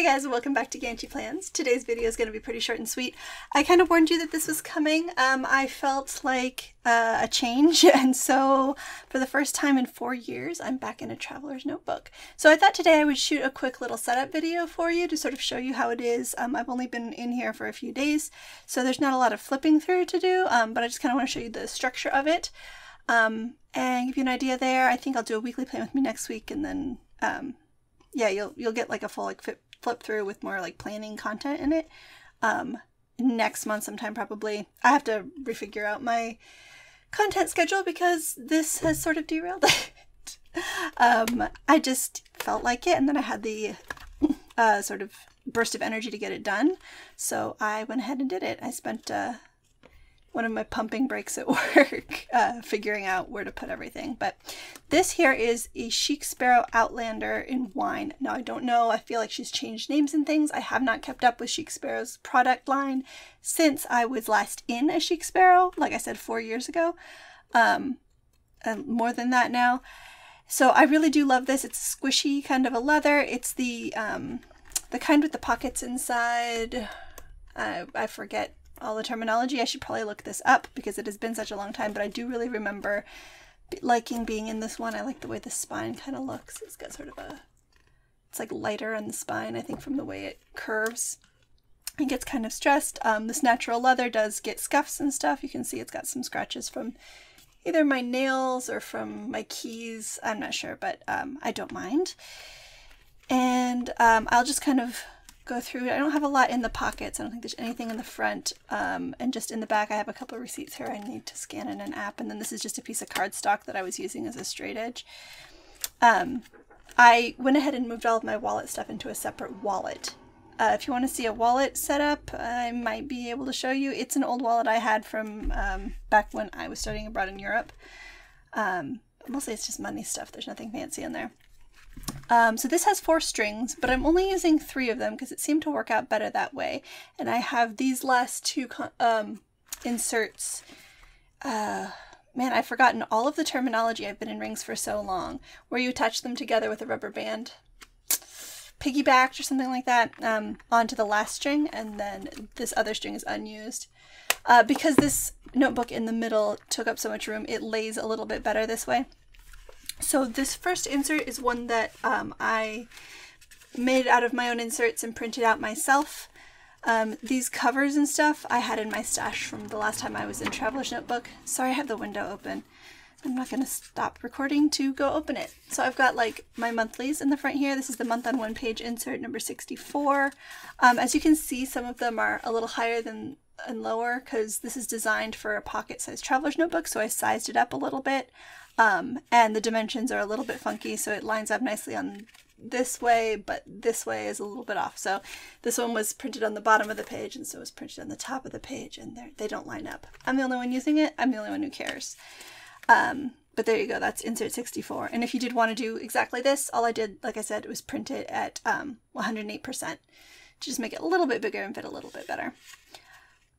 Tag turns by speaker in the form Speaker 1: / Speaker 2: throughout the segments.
Speaker 1: Hi guys, welcome back to Ganchi Plans. Today's video is going to be pretty short and sweet. I kind of warned you that this was coming. Um, I felt like uh, a change and so for the first time in four years I'm back in a traveler's notebook. So I thought today I would shoot a quick little setup video for you to sort of show you how it is. Um, I've only been in here for a few days so there's not a lot of flipping through to do um, but I just kind of want to show you the structure of it um, and give you an idea there. I think I'll do a weekly plan with me next week and then um, yeah, you'll you'll get like a full like flip, through with more like planning content in it. Um, next month sometime probably. I have to refigure out my content schedule because this has sort of derailed it. um, I just felt like it, and then I had the uh, sort of burst of energy to get it done, so I went ahead and did it. I spent uh, one of my pumping breaks at work, uh, figuring out where to put everything. But this here is a Chic Sparrow Outlander in wine. Now, I don't know. I feel like she's changed names and things. I have not kept up with Chic Sparrow's product line since I was last in a Chic Sparrow, like I said, four years ago. Um, more than that now. So I really do love this. It's squishy kind of a leather. It's the um, the kind with the pockets inside. I, I forget all the terminology. I should probably look this up because it has been such a long time, but I do really remember liking being in this one. I like the way the spine kind of looks. It's got sort of a, it's like lighter on the spine, I think from the way it curves. It gets kind of stressed. Um, this natural leather does get scuffs and stuff. You can see it's got some scratches from either my nails or from my keys. I'm not sure, but um, I don't mind. And um, I'll just kind of go through. I don't have a lot in the pockets. I don't think there's anything in the front. Um, and just in the back, I have a couple of receipts here I need to scan in an app. And then this is just a piece of cardstock that I was using as a straight edge. Um, I went ahead and moved all of my wallet stuff into a separate wallet. Uh, if you want to see a wallet setup, I might be able to show you. It's an old wallet I had from um, back when I was studying abroad in Europe. Um, mostly it's just money stuff. There's nothing fancy in there. Um, so this has four strings, but I'm only using three of them because it seemed to work out better that way. And I have these last two um, inserts. Uh, man, I've forgotten all of the terminology. I've been in rings for so long. Where you attach them together with a rubber band, piggybacked or something like that, um, onto the last string, and then this other string is unused. Uh, because this notebook in the middle took up so much room, it lays a little bit better this way. So this first insert is one that um, I made out of my own inserts and printed out myself. Um, these covers and stuff I had in my stash from the last time I was in Traveler's Notebook. Sorry I have the window open. I'm not going to stop recording to go open it. So I've got like my monthlies in the front here. This is the month on one page insert number 64. Um, as you can see, some of them are a little higher than and lower because this is designed for a pocket sized traveler's notebook. So I sized it up a little bit. Um, and the dimensions are a little bit funky, so it lines up nicely on this way, but this way is a little bit off. So this one was printed on the bottom of the page, and so it was printed on the top of the page, and they don't line up. I'm the only one using it. I'm the only one who cares. Um, but there you go. That's insert 64. And if you did want to do exactly this, all I did, like I said, was print it at um, 108%. To just make it a little bit bigger and fit a little bit better.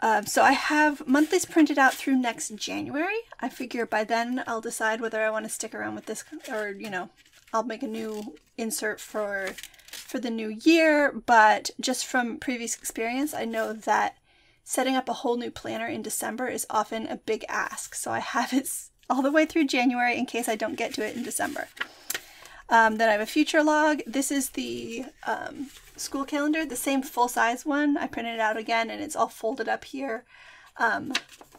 Speaker 1: Um, so I have monthlies printed out through next January. I figure by then I'll decide whether I want to stick around with this or, you know, I'll make a new insert for for the new year, but just from previous experience, I know that setting up a whole new planner in December is often a big ask. So I have it all the way through January in case I don't get to it in December. Um, then I have a future log. This is the um, school calendar, the same full-size one. I printed it out again and it's all folded up here. Um,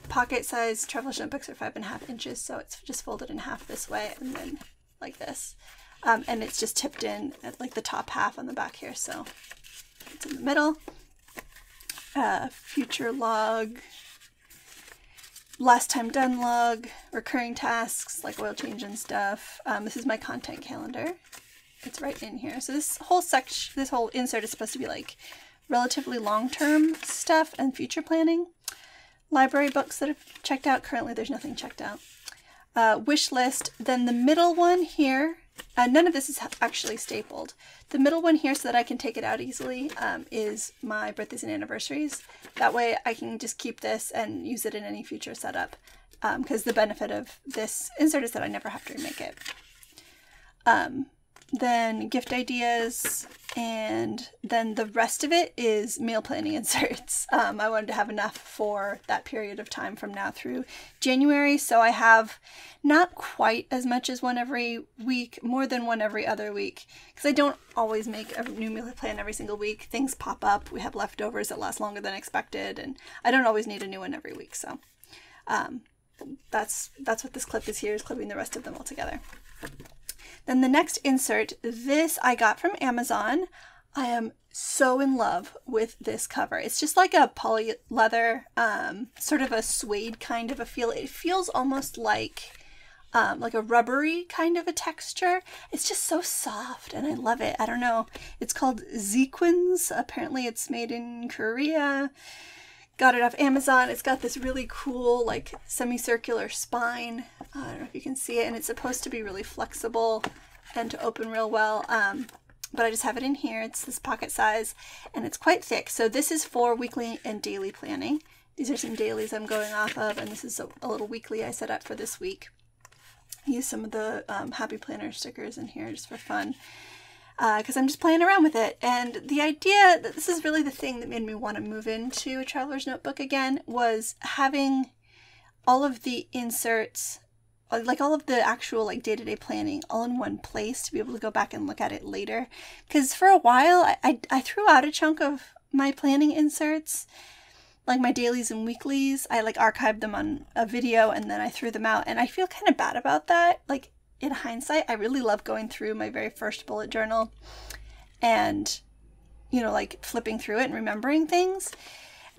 Speaker 1: pocket size travel notebooks are five and a half inches, so it's just folded in half this way and then like this. Um, and it's just tipped in at like the top half on the back here, so it's in the middle. Uh, future log, last time done log, recurring tasks like oil change and stuff. Um, this is my content calendar. It's right in here. So this whole section, this whole insert is supposed to be like relatively long-term stuff and future planning. Library books that are checked out. Currently there's nothing checked out. Uh, wish list. Then the middle one here, uh, none of this is actually stapled. The middle one here so that I can take it out easily um, is my birthdays and anniversaries. That way I can just keep this and use it in any future setup because um, the benefit of this insert is that I never have to remake it. Um, then gift ideas, and then the rest of it is meal planning inserts. Um, I wanted to have enough for that period of time from now through January, so I have not quite as much as one every week, more than one every other week, because I don't always make a new meal plan every single week. Things pop up, we have leftovers that last longer than expected, and I don't always need a new one every week, so um, that's that's what this clip is here, is clipping the rest of them all together. Then the next insert, this I got from Amazon. I am so in love with this cover. It's just like a poly leather, um, sort of a suede kind of a feel. It feels almost like um, like a rubbery kind of a texture. It's just so soft and I love it. I don't know. It's called Zequenz. Apparently it's made in Korea. Got it off Amazon. It's got this really cool, like, semicircular spine. Uh, I don't know if you can see it, and it's supposed to be really flexible and to open real well. Um, but I just have it in here. It's this pocket size, and it's quite thick. So this is for weekly and daily planning. These are some dailies I'm going off of, and this is a, a little weekly I set up for this week. Use some of the um, Happy Planner stickers in here just for fun because uh, I'm just playing around with it. And the idea that this is really the thing that made me want to move into a traveler's notebook again was having all of the inserts, uh, like all of the actual like day to day planning, all in one place to be able to go back and look at it later. Because for a while, I, I, I threw out a chunk of my planning inserts like my dailies and weeklies i like archived them on a video and then i threw them out and i feel kind of bad about that like in hindsight, I really love going through my very first bullet journal and, you know, like flipping through it and remembering things.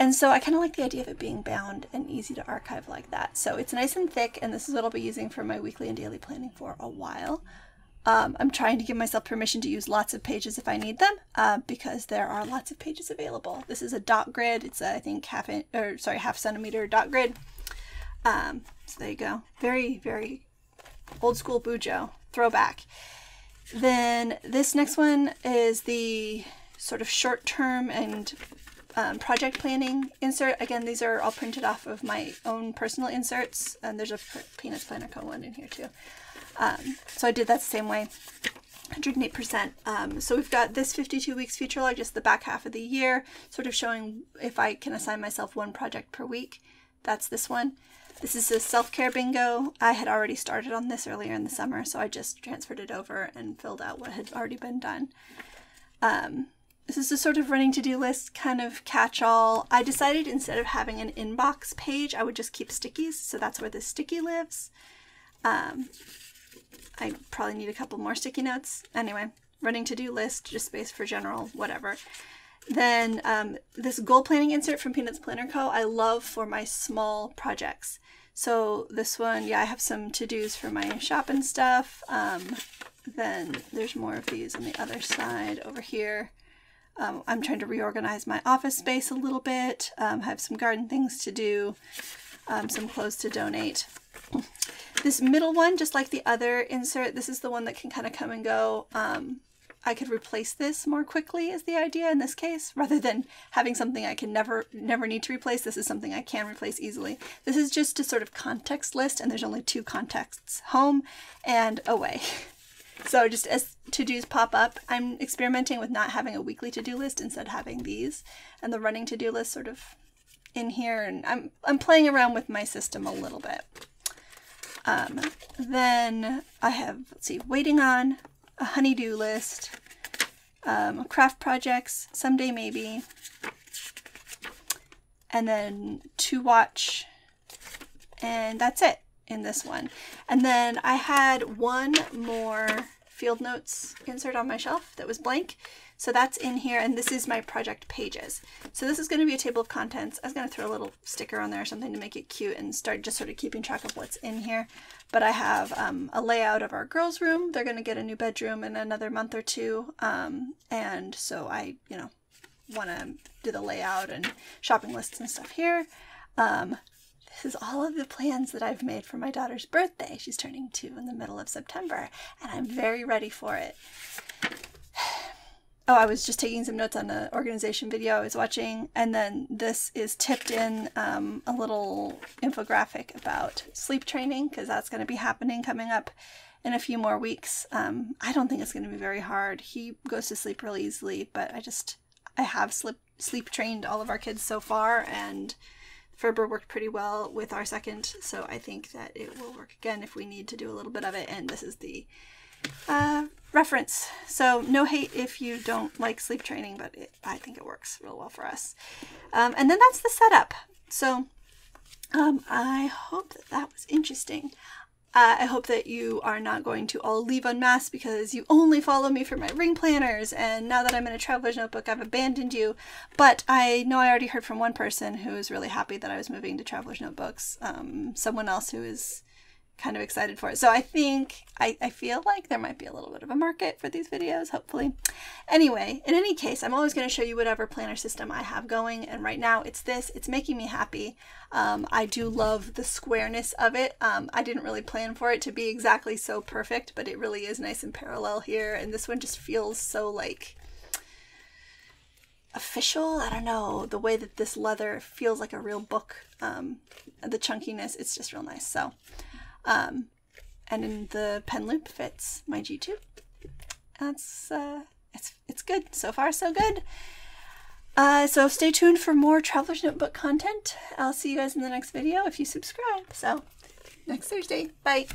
Speaker 1: And so I kind of like the idea of it being bound and easy to archive like that. So it's nice and thick, and this is what I'll be using for my weekly and daily planning for a while. Um, I'm trying to give myself permission to use lots of pages if I need them, uh, because there are lots of pages available. This is a dot grid. It's a, I think half in, or sorry half centimeter dot grid. Um, so there you go. Very very old school Bujo throwback. Then this next one is the sort of short term and um, project planning insert. Again, these are all printed off of my own personal inserts, and there's a Peanuts Planner Co. one in here too. Um, so I did that the same way. 108%. Um, so we've got this 52 weeks future log, just the back half of the year, sort of showing if I can assign myself one project per week. That's this one. This is a self-care bingo. I had already started on this earlier in the summer, so I just transferred it over and filled out what had already been done. Um, this is a sort of running to-do list kind of catch-all. I decided instead of having an inbox page, I would just keep stickies, so that's where the sticky lives. Um, I probably need a couple more sticky notes. Anyway, running to-do list, just space for general, whatever. Then um, this goal planning insert from Peanuts Planner Co. I love for my small projects. So this one, yeah, I have some to-dos for my shop and stuff. Um, then there's more of these on the other side over here. Um, I'm trying to reorganize my office space a little bit. Um, have some garden things to do, um, some clothes to donate. This middle one, just like the other insert, this is the one that can kind of come and go. Um, I could replace this more quickly is the idea in this case, rather than having something I can never never need to replace. This is something I can replace easily. This is just a sort of context list, and there's only two contexts, home and away. So just as to-dos pop up, I'm experimenting with not having a weekly to-do list, instead having these, and the running to-do list sort of in here, and I'm, I'm playing around with my system a little bit. Um, then I have, let's see, waiting on, a honeydew list, um, craft projects, someday maybe, and then to watch, and that's it in this one. And then I had one more field notes insert on my shelf that was blank. So that's in here, and this is my project pages. So this is going to be a table of contents. I was going to throw a little sticker on there or something to make it cute and start just sort of keeping track of what's in here. But I have um, a layout of our girls' room. They're going to get a new bedroom in another month or two. Um, and so I, you know, want to do the layout and shopping lists and stuff here. Um, this is all of the plans that I've made for my daughter's birthday. She's turning two in the middle of September, and I'm very ready for it. oh, I was just taking some notes on the organization video I was watching, and then this is tipped in um, a little infographic about sleep training because that's going to be happening coming up in a few more weeks. Um, I don't think it's going to be very hard. He goes to sleep really easily, but I just I have sleep sleep trained all of our kids so far, and Ferber worked pretty well with our second, so I think that it will work again if we need to do a little bit of it. And this is the uh, reference. So no hate if you don't like sleep training, but it, I think it works real well for us. Um, and then that's the setup. So um, I hope that that was interesting. Uh, I hope that you are not going to all leave en masse because you only follow me for my ring planners, and now that I'm in a traveler's notebook, I've abandoned you. But I know I already heard from one person who was really happy that I was moving to traveler's notebooks. Um, someone else who is kind of excited for it. So I think, I, I feel like there might be a little bit of a market for these videos, hopefully. Anyway, in any case, I'm always going to show you whatever planner system I have going. And right now it's this, it's making me happy. Um, I do love the squareness of it. Um, I didn't really plan for it to be exactly so perfect, but it really is nice and parallel here. And this one just feels so like official. I don't know, the way that this leather feels like a real book. Um, the chunkiness, it's just real nice. So um, and in the pen loop fits my G2. That's uh, it's it's good so far, so good. Uh, so stay tuned for more Traveler's Notebook content. I'll see you guys in the next video if you subscribe. So next Thursday, bye.